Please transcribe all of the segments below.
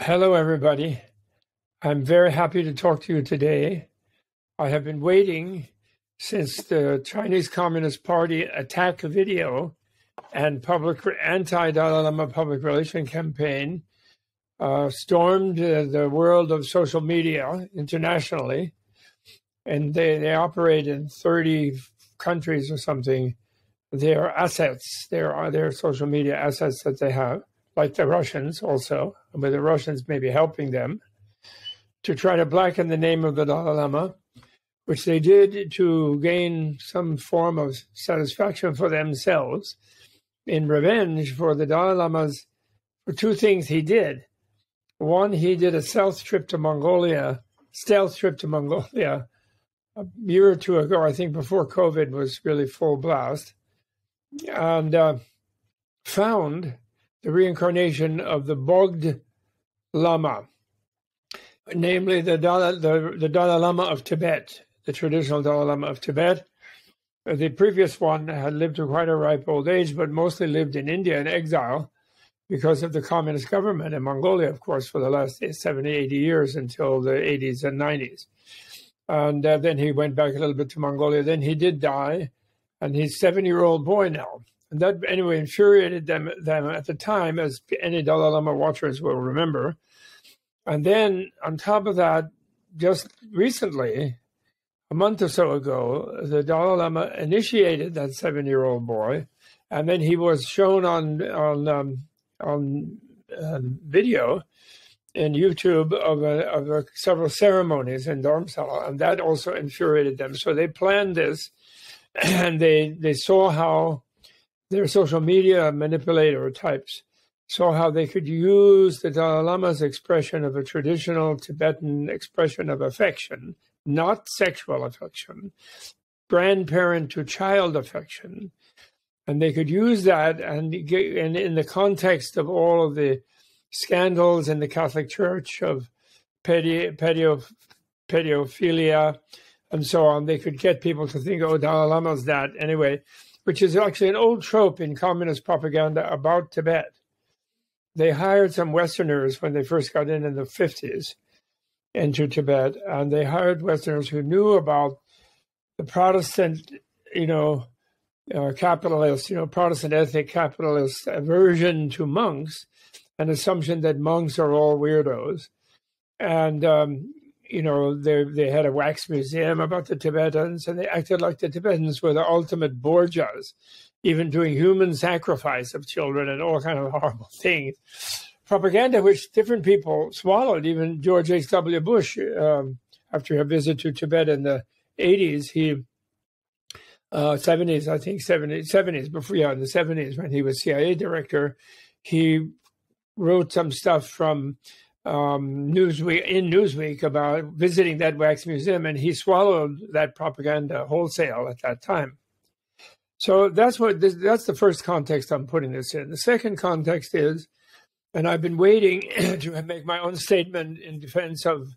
Hello, everybody. I'm very happy to talk to you today. I have been waiting since the Chinese Communist Party attack a video and public anti-Dalai Lama public relation campaign uh, stormed uh, the world of social media internationally, and they, they operate in 30 countries or something. Their assets, their their social media assets that they have like the Russians also, but the Russians may be helping them to try to blacken the name of the Dalai Lama, which they did to gain some form of satisfaction for themselves in revenge for the Dalai Lama's for two things he did. One, he did a stealth trip to Mongolia, stealth trip to Mongolia a year or two ago, I think before COVID was really full blast, and uh, found the reincarnation of the Bogd Lama, namely the Dalai, the, the Dalai Lama of Tibet, the traditional Dalai Lama of Tibet. The previous one had lived to quite a ripe old age, but mostly lived in India in exile because of the communist government in Mongolia, of course, for the last 70, 80 years until the 80s and 90s. And uh, then he went back a little bit to Mongolia. Then he did die, and he's seven year old boy now. And that anyway infuriated them them at the time, as any Dalai Lama watchers will remember. And then on top of that, just recently, a month or so ago, the Dalai Lama initiated that seven-year-old boy, and then he was shown on on um, on uh, video in YouTube of, a, of a, several ceremonies in Dharamsala, and that also infuriated them. So they planned this, and they they saw how their social media manipulator types saw how they could use the Dalai Lama's expression of a traditional Tibetan expression of affection, not sexual affection, grandparent to child affection. And they could use that and, and in the context of all of the scandals in the Catholic Church of pedi, pedio, pedophilia and so on, they could get people to think, oh, Dalai Lama's that. Anyway, which is actually an old trope in communist propaganda about Tibet. They hired some Westerners when they first got in in the 50s into Tibet, and they hired Westerners who knew about the Protestant, you know, uh, capitalist, you know, Protestant ethnic capitalist aversion to monks, an assumption that monks are all weirdos. And um, you know, they they had a wax museum about the Tibetans, and they acted like the Tibetans were the ultimate Borgias, even doing human sacrifice of children and all kind of horrible things. Propaganda which different people swallowed. Even George H. W. Bush, um, after a visit to Tibet in the 80s, he uh, 70s, I think 70s, 70s before yeah, in the 70s when he was CIA director, he wrote some stuff from um, Newsweek in Newsweek about visiting that wax museum, and he swallowed that propaganda wholesale at that time. So that's what this, that's the first context I'm putting this in. The second context is, and I've been waiting to make my own statement in defense of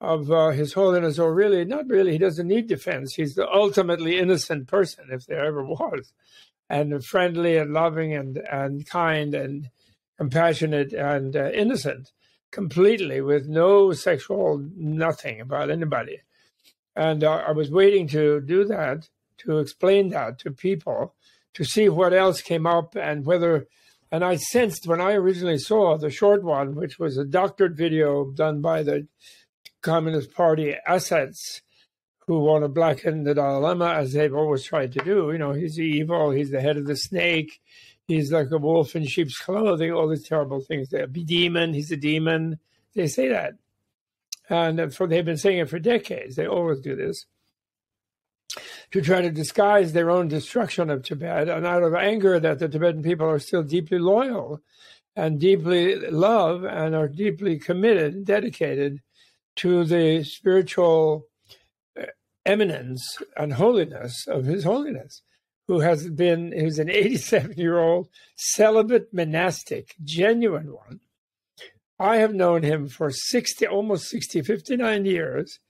of uh, His Holiness, or really not really. He doesn't need defense. He's the ultimately innocent person, if there ever was, and friendly and loving and and kind and compassionate and uh, innocent completely with no sexual nothing about anybody. And uh, I was waiting to do that, to explain that to people, to see what else came up and whether. And I sensed when I originally saw the short one, which was a doctored video done by the Communist Party assets who want to blacken the Dalai Lama, as they've always tried to do. You know, he's evil, he's the head of the snake, he's like a wolf in sheep's clothing, all these terrible things. There, be demon, he's a demon. They say that, and for they've been saying it for decades. They always do this to try to disguise their own destruction of Tibet, and out of anger that the Tibetan people are still deeply loyal and deeply love and are deeply committed, dedicated to the spiritual uh, eminence and holiness of His Holiness who has been, who's an 87 year old celibate monastic, genuine one. I have known him for 60, almost 60, 59 years.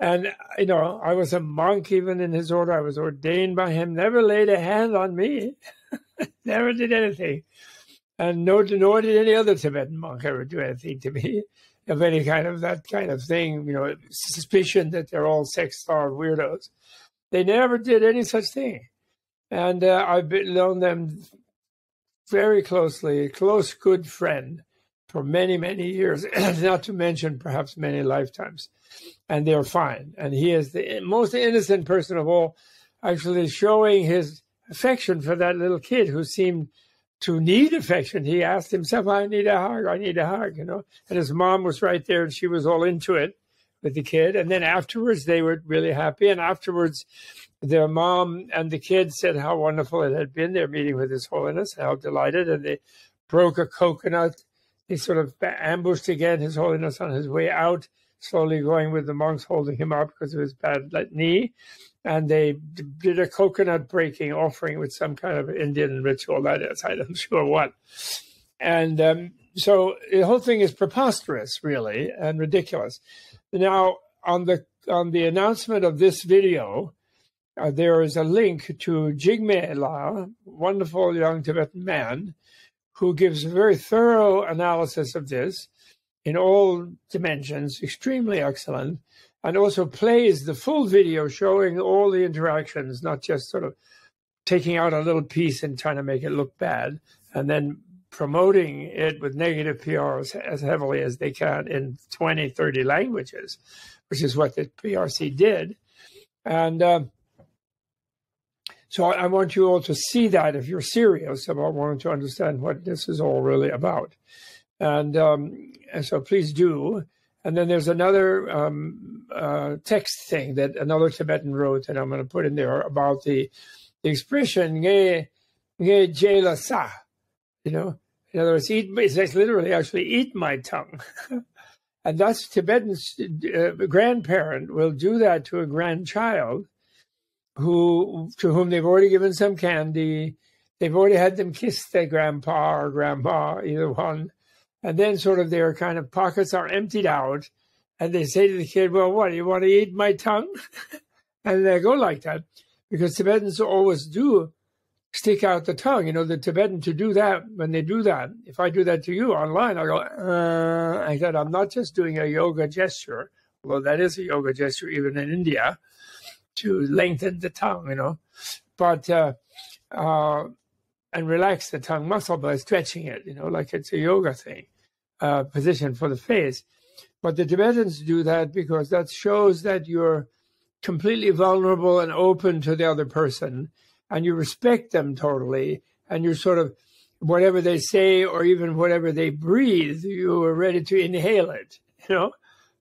And, you know, I was a monk even in his order. I was ordained by him, never laid a hand on me, never did anything. And no, nor did any other Tibetan monk ever do anything to me of any kind of that kind of thing, you know, suspicion that they're all sex starved weirdos. They never did any such thing. And uh, I've known them very closely, a close, good friend for many, many years, not to mention perhaps many lifetimes. And they're fine. And he is the most innocent person of all, actually showing his affection for that little kid who seemed to need affection. He asked himself, I need a hug, I need a hug, you know. And his mom was right there and she was all into it with the kid. And then afterwards, they were really happy. And afterwards, their mom and the kid said how wonderful it had been, their meeting with His Holiness, how delighted. And they broke a coconut. They sort of ambushed again His Holiness on his way out, slowly going with the monks holding him up because of his bad knee. And they did a coconut breaking offering with some kind of Indian ritual. That is, I'm sure what. And um, so the whole thing is preposterous, really, and ridiculous. Now, on the on the announcement of this video, uh, there is a link to Jigme La, wonderful young Tibetan man, who gives a very thorough analysis of this in all dimensions, extremely excellent, and also plays the full video showing all the interactions, not just sort of taking out a little piece and trying to make it look bad, and then promoting it with negative PR as, heavily as they can in 20, 30 languages, which is what the PRC did. And uh, so I, I, want you all to see that if you're serious about wanting to understand what this is all really about. And, um, and so please do. And then there's another um, uh, text thing that another Tibetan wrote, that I'm going to put in there about the, the expression "nge nge jela sa," you know, in other words, eat, it's literally actually eat my tongue. and that's Tibetan's uh, grandparent will do that to a grandchild who to whom they've already given some candy. They've already had them kiss their grandpa or grandma, either one. And then sort of their kind of pockets are emptied out. And they say to the kid, Well, what, do you want to eat my tongue? and they go like that because Tibetans always do stick out the tongue. You know, the Tibetan to do that, when they do that, if I do that to you online, I go, uh, I said, I'm not just doing a yoga gesture, although that is a yoga gesture even in India, to lengthen the tongue, you know, but, uh, uh, and relax the tongue muscle by stretching it, you know, like it's a yoga thing, uh, position for the face. But the Tibetans do that because that shows that you're completely vulnerable and open to the other person and you respect them totally, and you're sort of whatever they say or even whatever they breathe, you are ready to inhale it, you know?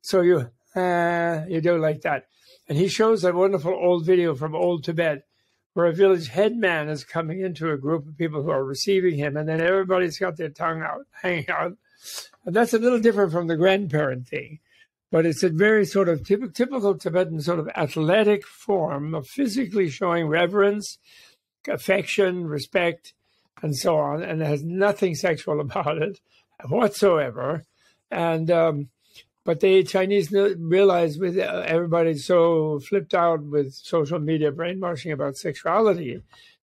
So you, uh, you do like that. And he shows a wonderful old video from old Tibet where a village headman is coming into a group of people who are receiving him, and then everybody's got their tongue out, hanging out. And that's a little different from the grandparent thing but it's a very sort of typical Tibetan sort of athletic form of physically showing reverence, affection, respect, and so on, and has nothing sexual about it whatsoever. And um, but the Chinese realized with uh, everybody so flipped out with social media brainwashing about sexuality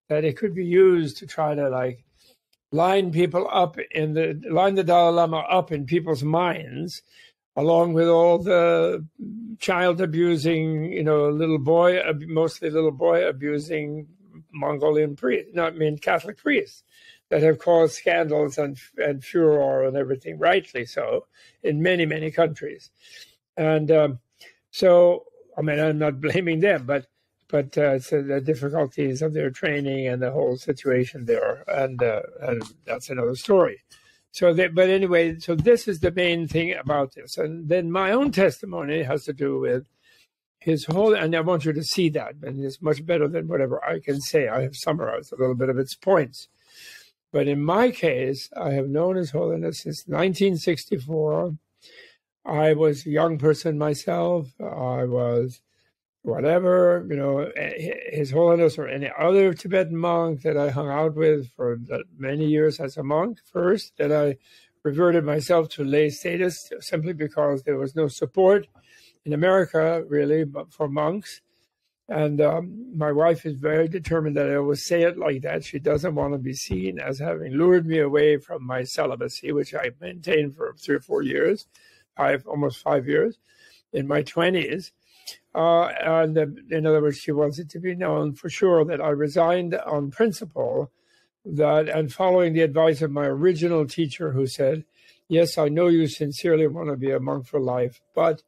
that it could be used to try to like line people up in the line the Dalai Lama up in people's minds along with all the child abusing, you know, little boy, mostly little boy abusing Mongolian priests, not I mean Catholic priests that have caused scandals and, and furor and everything, rightly so, in many, many countries. And um, so, I mean, I'm not blaming them, but but uh, so the difficulties of their training and the whole situation there, and, uh, and that's another story. So, but anyway, so this is the main thing about this. And then my own testimony has to do with his whole, and I want you to see that, and it's much better than whatever I can say. I have summarized a little bit of its points. But in my case, I have known His Holiness since 1964. I was a young person myself. I was whatever, you know, His Holiness or any other Tibetan monk that I hung out with for many years as a monk first, that I reverted myself to lay status simply because there was no support in America, really, but for monks. And um, my wife is very determined that I always say it like that. She doesn't want to be seen as having lured me away from my celibacy, which I maintained for three or four years, five, almost five years in my 20s. Uh, and uh, in other words, she wants it to be known for sure that I resigned on principle that, and following the advice of my original teacher who said, Yes, I know you sincerely want to be a monk for life, but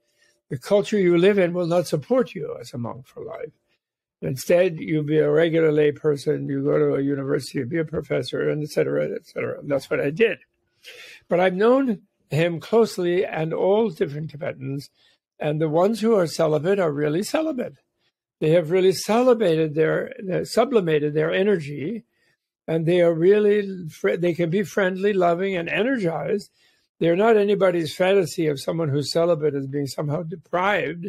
the culture you live in will not support you as a monk for life. Instead, you be a regular lay person, you go to a university, be a professor, and et cetera, et cetera. And that's what I did. But I've known him closely and all different Tibetans, and the ones who are celibate are really celibate. They have really celibated their, uh, sublimated their energy, and they are really, they can be friendly, loving, and energized they're not anybody's fantasy of someone who's celibate as being somehow deprived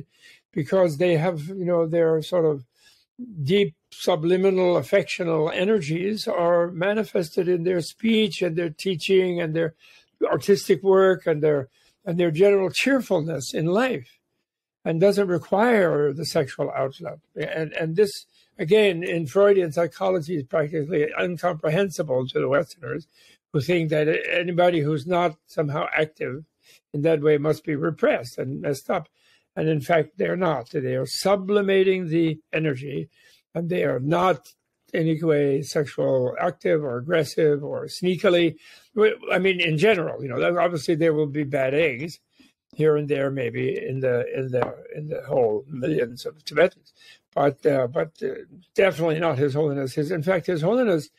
because they have, you know, their sort of deep subliminal affectional energies are manifested in their speech and their teaching and their artistic work and their and their general cheerfulness in life and doesn't require the sexual outlet. And and this again in freudian psychology is practically incomprehensible to the westerners who think that anybody who's not somehow active in that way must be repressed and messed up. And in fact, they're not. They are sublimating the energy and they are not in any way sexual active or aggressive or sneakily. I mean, in general, you know, obviously there will be bad eggs here and there, maybe in the in the in the whole millions of Tibetans, but uh, but uh, definitely not His Holiness. His in fact, His Holiness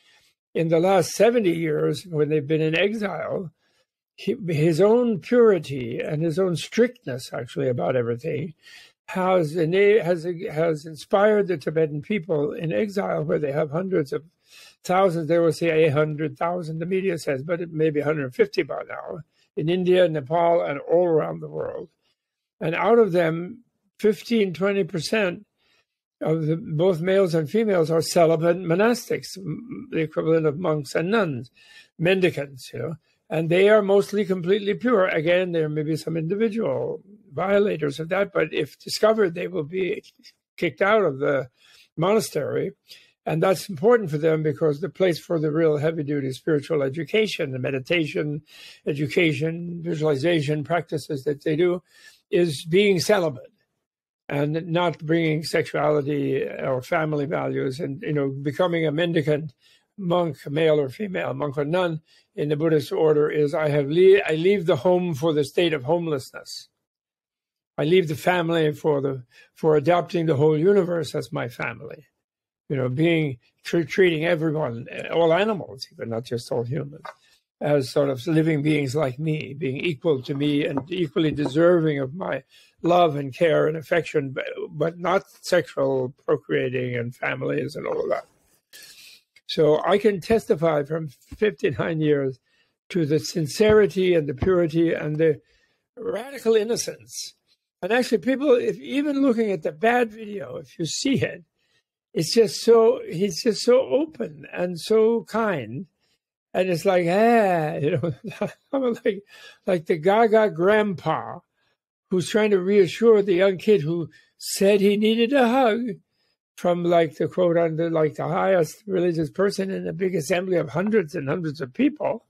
in the last 70 years, when they've been in exile, his own purity and his own strictness, actually, about everything, has, has, has inspired the Tibetan people in exile, where they have hundreds of thousands. They will say 800,000, the media says, but it may be 150 by now, in India, Nepal, and all around the world. And out of them, 15, 20% of the, both males and females are celibate monastics, the equivalent of monks and nuns, mendicants, you know, and they are mostly completely pure. Again, there may be some individual violators of that, but if discovered, they will be kicked out of the monastery. And that's important for them because the place for the real heavy duty spiritual education, the meditation, education, visualization practices that they do is being celibate and not bringing sexuality or family values and you know becoming a mendicant monk male or female monk or nun in the buddhist order is i have le- i leave the home for the state of homelessness. I leave the family for the for adopting the whole universe as my family. You know being treating everyone all animals even not just all humans as sort of living beings like me being equal to me and equally deserving of my love and care and affection, but, but not sexual procreating and families and all of that. So I can testify from 59 years to the sincerity and the purity and the radical innocence. And actually, people, if even looking at the bad video, if you see it, it's just so, he's just so open and so kind. And it's like, ah, you know, I'm like, like the Gaga grandpa who's trying to reassure the young kid who said he needed a hug from like the quote under like the highest religious person in a big assembly of hundreds and hundreds of people.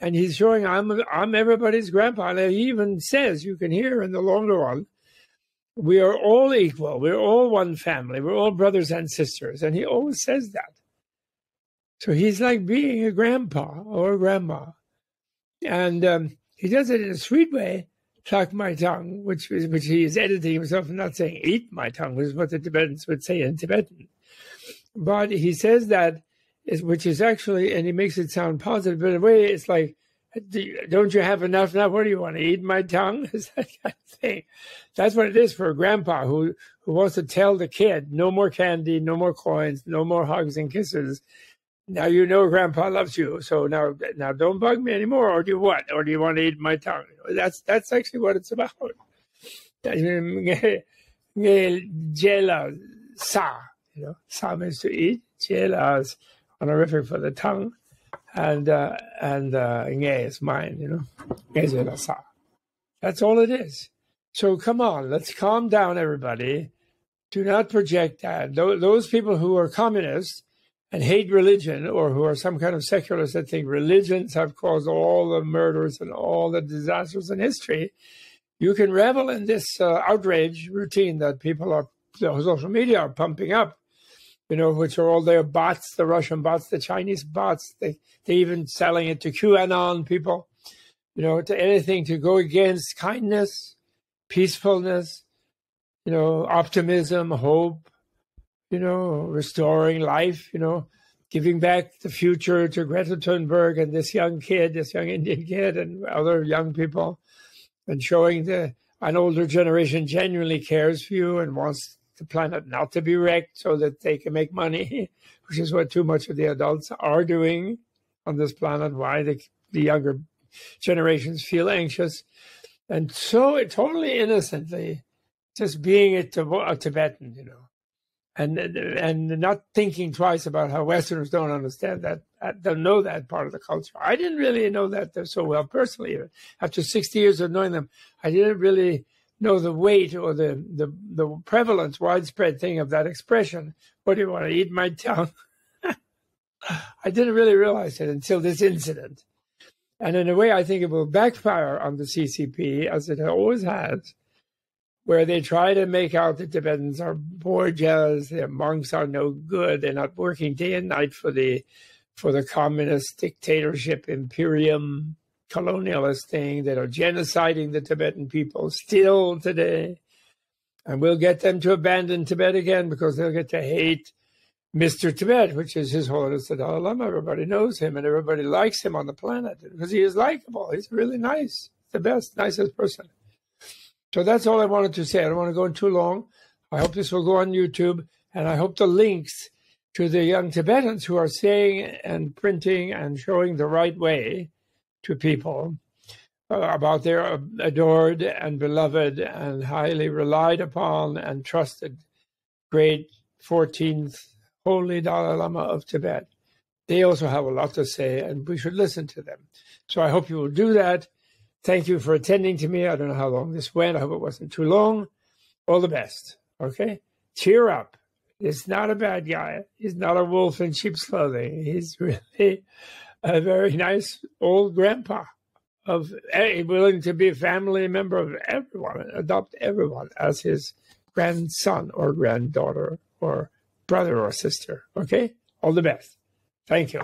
And he's showing i'm i'm everybody's grandpa. And he even says you can hear in the longer one we are all equal. We're all one family. We're all brothers and sisters. And he always says that. So he's like being a grandpa or a grandma. And um, he does it in a sweet way suck my tongue, which which he is editing himself and not saying eat my tongue, which is what the Tibetans would say in Tibetan. But he says that, is, which is actually, and he makes it sound positive, but in a way it's like, don't you have enough now? What do you want to eat my tongue? Is that kind of thing? That's what it is for a grandpa who who wants to tell the kid, no more candy, no more coins, no more hugs and kisses now you know grandpa loves you so now now don't bug me anymore. Or do what? Or do you want to eat my tongue? That's that's actually what it's about. Jela sa you know. Sa means to eat. Jela is honorific for the tongue. And uh, and uh, is mine you know. That's all it is. So come on let's calm down everybody. Do not project that. Those people who are communists and hate religion or who are some kind of secularists that think religions have caused all the murders and all the disasters in history, you can revel in this uh, outrage routine that people are, social media are pumping up, you know, which are all their bots, the Russian bots, the Chinese bots. They, they even selling it to QAnon people, you know, to anything to go against kindness, peacefulness, you know, optimism, hope, you know, restoring life, you know, giving back the future to Greta Thunberg and this young kid, this young Indian kid, and other young people, and showing that an older generation genuinely cares for you and wants the planet not to be wrecked so that they can make money, which is what too much of the adults are doing on this planet. Why the, the younger generations feel anxious. And so it totally innocently, just being a, a Tibetan, you know and and not thinking twice about how Westerners don't understand that, uh, don't know that part of the culture. I didn't really know that uh, so well personally. After 60 years of knowing them, I didn't really know the weight or the the, the prevalence, widespread thing of that expression. What do you want to eat my tongue? I didn't really realize it until this incident. And in a way, I think it will backfire on the CCP, as it always has, where they try to make out the Tibetans are Borgias, their monks are no good, they're not working day and night for the for the communist dictatorship, imperium, colonialist thing that are genociding the Tibetan people still today. And we'll get them to abandon Tibet again because they'll get to hate Mr. Tibet, which is His Holiness the Dalai Lama. Everybody knows him and everybody likes him on the planet because he is likable. He's really nice, the best, nicest person. So that's all I wanted to say. I don't want to go on too long. I hope this will go on YouTube, and I hope the links to the young Tibetans who are saying and printing and showing the right way to people uh, about their adored and beloved and highly relied upon and trusted great 14th Holy Dalai Lama of Tibet. They also have a lot to say, and we should listen to them. So I hope you will do that. Thank you for attending to me. I don't know how long this went. I hope it wasn't too long. All the best. Okay? Cheer up. He's not a bad guy. He's not a wolf in sheep's clothing. He's really a very nice old grandpa of eh, willing to be a family member of everyone, adopt everyone as his grandson or granddaughter or brother or sister. Okay? All the best. Thank you.